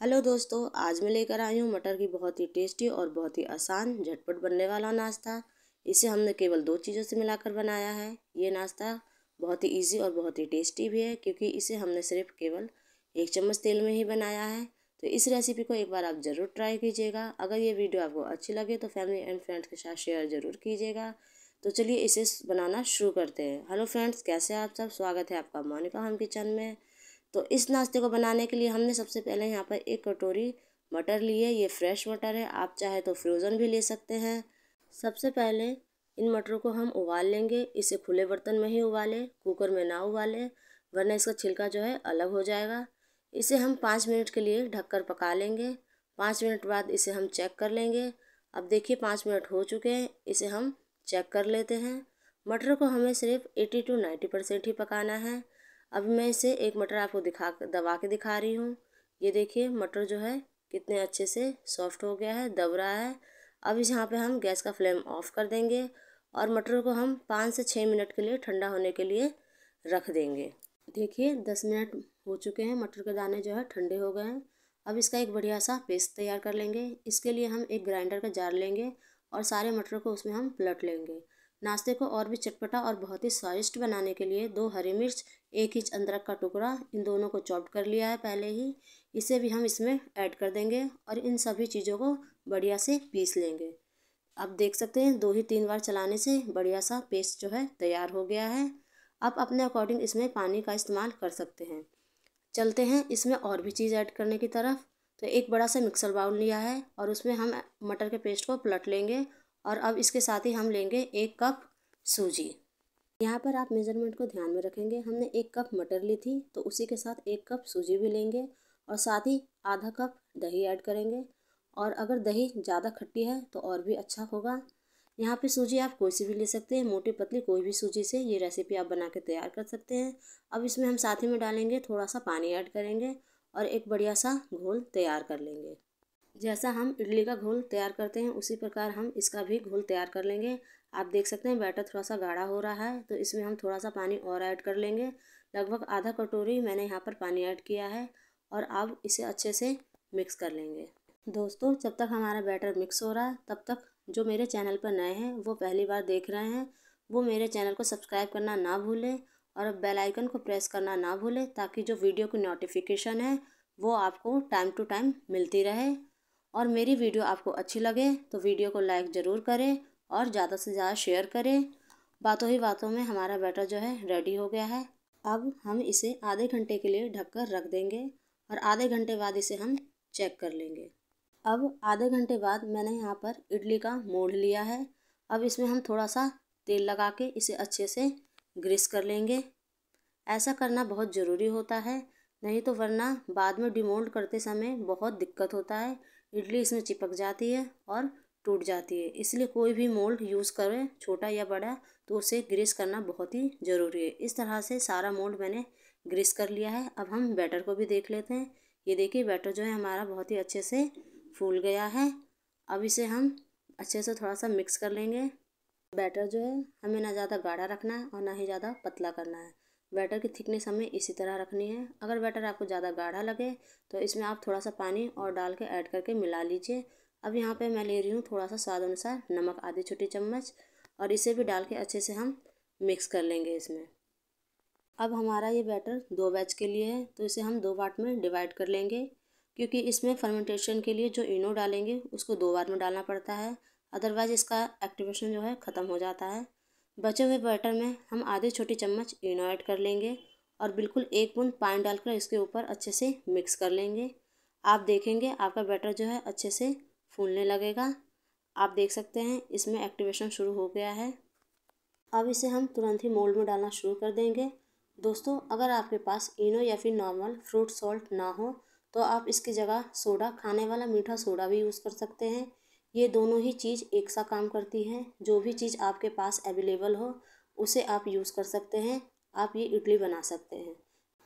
Hello दोस्तों, आज मैं लेकर आई हूँ मटर की बहुत ही टेस्टी और बहुत ही आसान, झटपट बनने वाला नाश्ता। इसे हमने केवल दो चीज़ों से मिलाकर बनाया है। ये नाश्ता बहुत ही इजी और बहुत ही टेस्टी भी है, क्योंकि इसे हमने सिर्फ़ केवल एक चम्मच तेल में ही बनाया है। तो इस रेसिपी को एक बार आप ज़रूर ट्राई कीजिएगा। अगर ये वीडियो आपको अच्छी लगे तो फैमिली एंड फ्रेंड्स के साथ शेयर ज़रूर कीजिएगा। तो चलिए इसे बनाना शुरू करते हैं। हेलो फ्रेंड्स कैसे आप सब? स्वागत है आपका मोनिका हम किचन में। तो इस नाश्ते को बनाने के लिए हमने सबसे पहले यहाँ पर एक कटोरी मटर ली है, ये फ्रेश मटर है, आप चाहे तो फ्रोज़न भी ले सकते हैं। सबसे पहले इन मटरों को हम उबाल लेंगे, इसे खुले बर्तन में ही उबालें, कुकर में ना उबालें, वरना इसका छिलका जो है अलग हो जाएगा। इसे हम पाँच मिनट के लिए ढककर पका लेंगे, पाँच मिनट बाद इसे हम चेक कर लेंगे। अब देखिए पाँच मिनट हो चुके हैं, इसे हम चेक कर लेते हैं। मटर को हमें सिर्फ़ एटी टू नाइन्टी परसेंट ही पकाना है। अब मैं इसे एक मटर आपको दिखा, दबा के दिखा रही हूँ। ये देखिए, मटर जो है, कितने अच्छे से सॉफ्ट हो गया है, दब रहा है। अब इस यहाँ पे हम गैस का फ्लेम ऑफ़ कर देंगे और मटर को हम पाँच से छः मिनट के लिए ठंडा होने के लिए रख देंगे। देखिए, दस मिनट हो चुके हैं, मटर के दाने जो है ठंडे हो गए हैं। अब इसका एक बढ़िया सा पेस्ट तैयार कर लेंगे। इसके लिए हम एक ग्राइंडर का जार लेंगे और सारे मटर को उसमें हम पलट लेंगे। नाश्ते को और भी चटपटा और बहुत ही स्वादिष्ट बनाने के लिए दो हरी मिर्च, एक इंच अदरक का टुकड़ा, इन दोनों को चॉप कर लिया है पहले ही। इसे भी हम इसमें ऐड कर देंगे और इन सभी चीज़ों को बढ़िया से पीस लेंगे। अब देख सकते हैं, दो ही तीन बार चलाने से बढ़िया सा पेस्ट जो है तैयार हो गया है। आप अपने अकॉर्डिंग इसमें पानी का इस्तेमाल कर सकते हैं। चलते हैं इसमें और भी चीज़ ऐड करने की तरफ़। तो एक बड़ा सा मिक्सर बाउल लिया है और उसमें हम मटर के पेस्ट को पलट लेंगे और अब इसके साथ ही हम लेंगे एक कप सूजी। यहाँ पर आप मेज़रमेंट को ध्यान में रखेंगे। हमने एक कप मटर ली थी तो उसी के साथ एक कप सूजी भी लेंगे और साथ ही आधा कप दही ऐड करेंगे। और अगर दही ज़्यादा खट्टी है तो और भी अच्छा होगा। यहाँ पे सूजी आप कोई सी भी ले सकते हैं, मोटी पतली कोई भी सूजी से। ये रेसिपी आप बना के तैयार कर सकते हैं। अब इसमें हम साथ ही में डालेंगे थोड़ा सा पानी ऐड करेंगे और एक बढ़िया सा घोल तैयार कर लेंगे। जैसा हम इडली का घोल तैयार करते हैं, उसी प्रकार हम इसका भी घोल तैयार कर लेंगे। आप देख सकते हैं बैटर थोड़ा सा गाढ़ा हो रहा है तो इसमें हम थोड़ा सा पानी और ऐड कर लेंगे। लगभग आधा कटोरी मैंने यहाँ पर पानी ऐड किया है और अब इसे अच्छे से मिक्स कर लेंगे। दोस्तों, जब तक हमारा बैटर मिक्स हो रहा है, तब तक जो मेरे चैनल पर नए हैं, वो पहली बार देख रहे हैं, वो मेरे चैनल को सब्सक्राइब करना ना भूलें और बेल आइकन को प्रेस करना ना भूलें, ताकि जो वीडियो की नोटिफिकेशन है, वो आपको टाइम टू टाइम मिलती रहे। और मेरी वीडियो आपको अच्छी लगे तो वीडियो को लाइक ज़रूर करें और ज़्यादा से ज़्यादा शेयर करें। बातों ही बातों में हमारा बैटर जो है रेडी हो गया है। अब हम इसे आधे घंटे के लिए ढककर रख देंगे और आधे घंटे बाद इसे हम चेक कर लेंगे। अब आधे घंटे बाद मैंने यहाँ पर इडली का मोड़ लिया है। अब इसमें हम थोड़ा सा तेल लगा के इसे अच्छे से ग्रीस कर लेंगे। ऐसा करना बहुत ज़रूरी होता है, नहीं तो वरना बाद में डिमोल्ड करते समय बहुत दिक्कत होता है। इडली इसमें चिपक जाती है और टूट जाती है। इसलिए कोई भी मोल्ड यूज़ करें, छोटा या बड़ा तो उसे ग्रीस करना बहुत ही ज़रूरी है। इस तरह से सारा मोल्ड मैंने ग्रीस कर लिया है। अब हम बैटर को भी देख लेते हैं। ये देखिए, बैटर जो है हमारा बहुत ही अच्छे से फूल गया है। अब इसे हम अच्छे से थोड़ा सा मिक्स कर लेंगे। बैटर जो है, हमें ना ज़्यादा गाढ़ा रखना है और ना ही ज़्यादा पतला करना है। बैटर की थिकनेस हमें इसी तरह रखनी है। अगर बैटर आपको ज़्यादा गाढ़ा लगे तो इसमें आप थोड़ा सा पानी और डाल के ऐड करके मिला लीजिए। अब यहाँ पे मैं ले रही हूँ थोड़ा सा स्वाद अनुसार नमक आधी छोटी चम्मच, और इसे भी डाल के अच्छे से हम मिक्स कर लेंगे इसमें। अब हमारा ये बैटर दो बैच के लिए है तो इसे हम दो पार्ट में डिवाइड कर लेंगे, क्योंकि इसमें फर्मेंटेशन के लिए जो इनो डालेंगे, उसको दो बार में डालना पड़ता है। अदरवाइज़ इसका एक्टिवेशन जो है ख़त्म हो जाता है। बचे हुए बैटर में हम आधे छोटी चम्मच इनो ऐड कर लेंगे और बिल्कुल एक बूंद पानी डालकर इसके ऊपर अच्छे से मिक्स कर लेंगे। आप देखेंगे आपका बैटर जो है अच्छे से फूलने लगेगा। आप देख सकते हैं इसमें एक्टिवेशन शुरू हो गया है। अब इसे हम तुरंत ही मोल्ड में डालना शुरू कर देंगे। दोस्तों, अगर आपके पास इनो या फिर नॉर्मल फ्रूट सॉल्ट ना हो तो आप इसकी जगह सोडा खाने वाला मीठा सोडा भी यूज़ कर सकते हैं। ये दोनों ही चीज़ एक सा काम करती हैं। जो भी चीज़ आपके पास अवेलेबल हो, उसे आप यूज़ कर सकते हैं, आप ये इडली बना सकते हैं।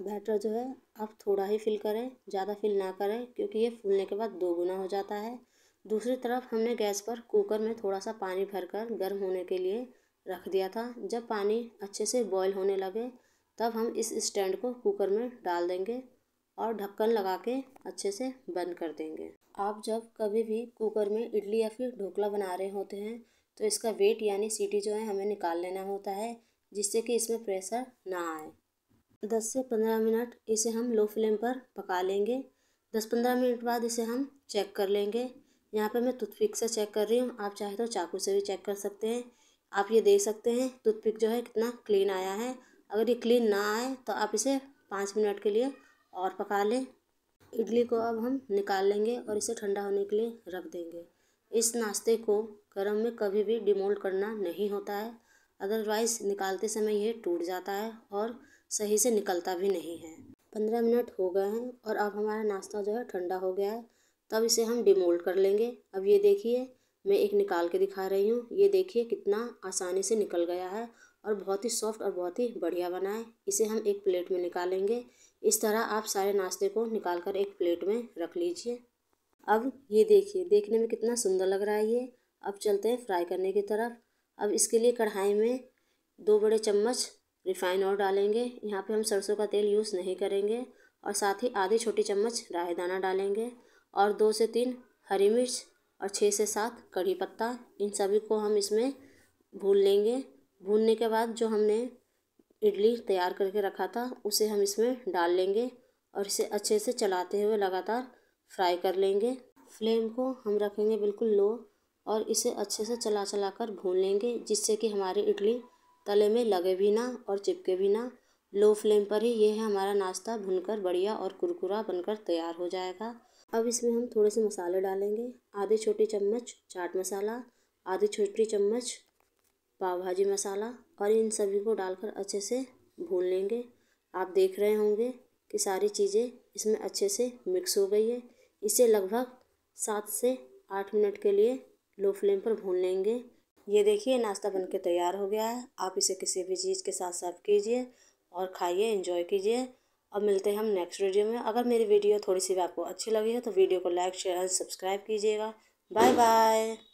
बैटर जो है, आप थोड़ा ही फिल करें, ज़्यादा फिल ना करें, क्योंकि ये फूलने के बाद दो गुना हो जाता है। दूसरी तरफ़ हमने गैस पर कुकर में थोड़ा सा पानी भरकर गर्म होने के लिए रख दिया था। जब पानी अच्छे से बॉईल होने लगे, तब हम इस स्टैंड को कुकर में डाल देंगे और ढक्कन लगा के अच्छे से बंद कर देंगे। आप जब कभी भी कुकर में इडली या फिर ढोकला बना रहे होते हैं तो इसका वेट यानी सीटी जो है हमें निकाल लेना होता है, जिससे कि इसमें प्रेशर ना आए। दस से पंद्रह मिनट इसे हम लो फ्लेम पर पका लेंगे। दस पंद्रह मिनट बाद इसे हम चेक कर लेंगे। यहाँ पे मैं टूथपिक से चेक कर रही हूँ, आप चाहे तो चाकू से भी चेक कर सकते हैं। आप ये देख सकते हैं, टूथपिक जो है कितना क्लीन आया है। अगर ये क्लीन ना आए तो आप इसे पाँच मिनट के लिए और पका लें। इडली को अब हम निकाल लेंगे और इसे ठंडा होने के लिए रख देंगे। इस नाश्ते को गर्म में कभी भी डिमोल्ड करना नहीं होता है। अदरवाइज़ निकालते समय यह टूट जाता है और सही से निकलता भी नहीं है। पंद्रह मिनट हो गए हैं और अब हमारा नाश्ता जो है ठंडा हो गया है। तब इसे हम डिमोल्ड कर लेंगे। अब ये देखिए, मैं एक निकाल के दिखा रही हूँ। ये देखिए कितना आसानी से निकल गया है और बहुत ही सॉफ्ट और बहुत ही बढ़िया बना है। इसे हम एक प्लेट में निकालेंगे। इस तरह आप सारे नाश्ते को निकाल कर एक प्लेट में रख लीजिए। अब ये देखिए, देखने में कितना सुंदर लग रहा है ये। अब चलते हैं फ्राई करने की तरफ़। अब इसके लिए कढ़ाई में दो बड़े चम्मच रिफाइन ऑयल डालेंगे। यहाँ पे हम सरसों का तेल यूज़ नहीं करेंगे और साथ ही आधी छोटी चम्मच राय दाना डालेंगे और दो से तीन हरी मिर्च और छः से सात कड़ी पत्ता। इन सभी को हम इसमें भून लेंगे। भूनने के बाद जो हमने इडली तैयार करके रखा था, उसे हम इसमें डाल लेंगे और इसे अच्छे से चलाते हुए लगातार फ्राई कर लेंगे। फ्लेम को हम रखेंगे बिल्कुल लो और इसे अच्छे से चला चला कर भून लेंगे, जिससे कि हमारी इडली तले में लगे भी ना और चिपके भी ना। लो फ्लेम पर ही ये है हमारा नाश्ता, भुनकर बढ़िया और कुरकुरा बनकर तैयार हो जाएगा। अब इसमें हम थोड़े से मसाले डालेंगे। आधे छोटी चम्मच चाट मसाला, आधी छोटी चम्मच पाव भाजी मसाला और इन सभी को डालकर अच्छे से भून लेंगे। आप देख रहे होंगे कि सारी चीज़ें इसमें अच्छे से मिक्स हो गई है। इसे लगभग सात से आठ मिनट के लिए लो फ्लेम पर भून लेंगे। ये देखिए, नाश्ता बनके तैयार हो गया है। आप इसे किसी भी चीज़ के साथ सर्व कीजिए और खाइए, एंजॉय कीजिए। अब मिलते हैं हम नेक्स्ट वीडियो में। अगर मेरी वीडियो थोड़ी सी भी आपको अच्छी लगी है तो वीडियो को लाइक, शेयर सब्सक्राइब कीजिएगा। Bye bye.